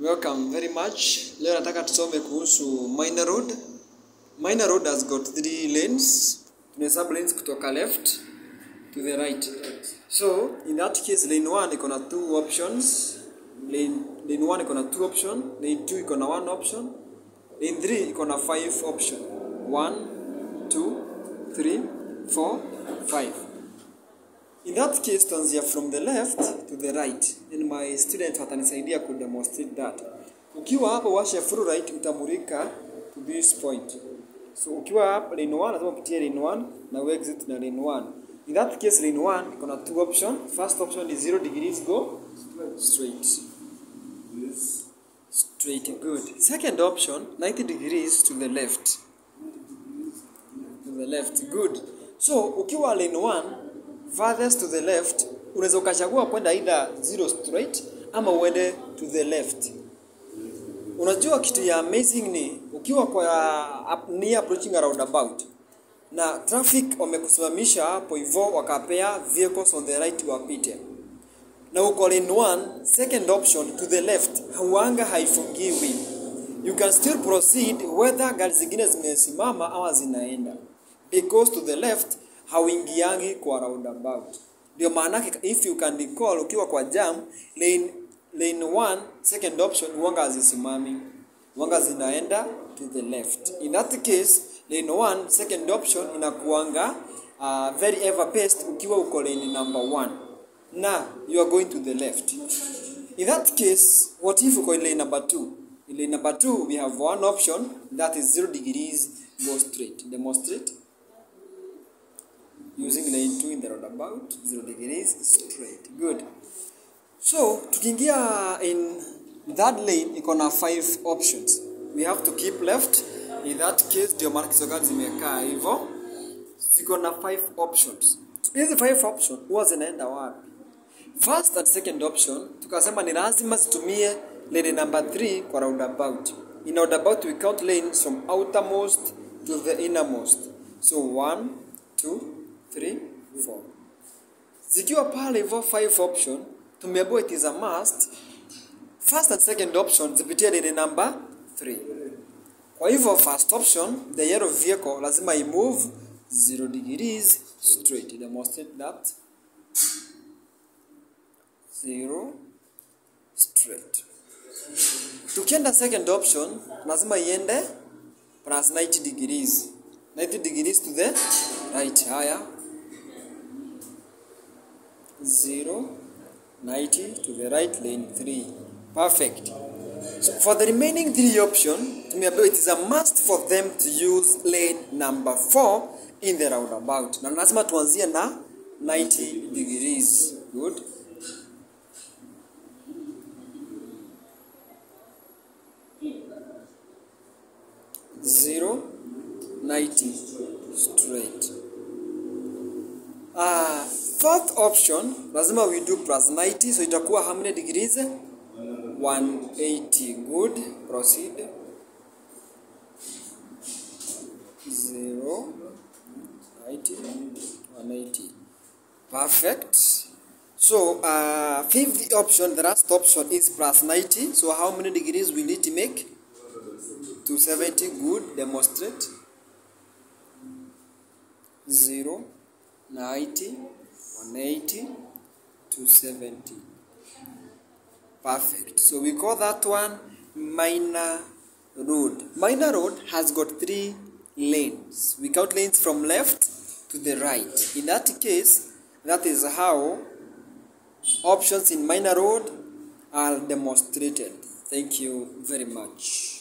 Welcome very much. Leo nataka tusome kuhusu minor road. Minor road has got three lanes. Tunahesabu lanes kutoka left to the right. So, in that case lane 1 iko na two options. Lane lane 1 iko na two option, lane 2 iko na one option. Lane 3 iko na five option. 1 2 3 4 5. In that case tuanzia from the left to the right and my student watanisaidia kudemonstrate that. Ukiwa hapo washa full right utamurika to this point. So ukiwa hapa lane 1 lazima upitie lane 1 na exit na lane 1. In that case lane 1 iko na two option. First option is 0 degrees go straight. Straight good. Second option 90 degrees to the left. To the left good. So ukiwa lane 1 farthest to the left unaweza ukachagua kwenda either zero straight ama uende to the left. Unajua kitu ya amazing ni ukiwa kwa near approaching a roundabout na traffic wamekusimamisha hapo hivyo wakapea vehicles on the right wapite. Na uko lane one, second option to the left huanga haifungiwi. You can still proceed whether gari zingine zimesimama ama zinaenda. Because to the left hauingiangi kwa roundabout. Ndio maanake if you can recall, ukiwa kwa jam lane lane 1 second option huanga hazisimami, huanga zinaenda to the left. In that case lane 1 second option inakuanga uh, very ever paced ukiwa uko lane number 1 na you are going to the left. In that case, what if uko lane number 2? In lane number 2 we have one option that is 0 degrees go straight. Demonstrate using lane 2 in the roundabout 0 degrees straight. Good. So tukiingia in that lane iko na five options. We have to keep left. In that case ndio maana kisogani zimekaa hivyo. Ziko na five options. Hizi five option huwa zinaenda wapi? First and second option tukasema ni lazima zitumie lane number 3 kwa roundabout. In roundabout we count lanes from outermost to the innermost. So 1 2 3, 4. Zikiwa pale hivyo five option, tumeambiwa it is a must. First and second option zipitie lane number 3. Kwa hivyo first option, the yellow vehicle lazima imove 0 degrees straight. Demonstrate that. 0 straight. Tukienda second option, lazima iende plus 90 degrees. 90 degrees to the right. Haya, 0 90 to the right lane 3 perfect. So for the remaining three option me, it is a must for them to use lane number 4 in the roundabout. Na lazima tuanzie na 90 degrees. Good. Zero 90 straight Uh, fourth option lazima we do plus 90 so itakuwa how many degrees? 180 good. Proceed. 0 90 180 perfect. So uh, fifth option the last option is plus 90 so how many degrees we need to make? 270 good. Demonstrate. 0 90, 180, 270. Perfect. So we call that one minor road. Minor road has got three lanes. We count lanes from left to the right. In that case, that is how options in minor road are demonstrated. Thank you very much.